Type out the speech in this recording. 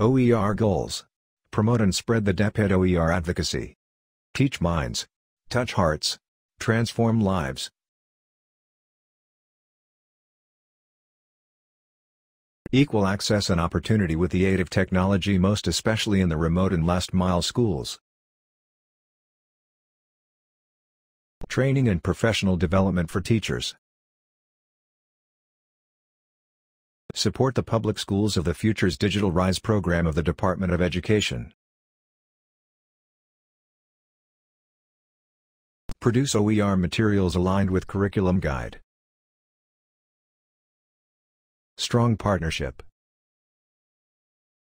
OER Goals Promote and spread the DepEd OER advocacy. Teach minds. Touch hearts. Transform lives. Equal access and opportunity with the aid of technology most especially in the remote and last-mile schools. Training and professional development for teachers. Support the public schools of the Future's Digital Rise program of the Department of Education. Produce OER materials aligned with curriculum guide. Strong partnership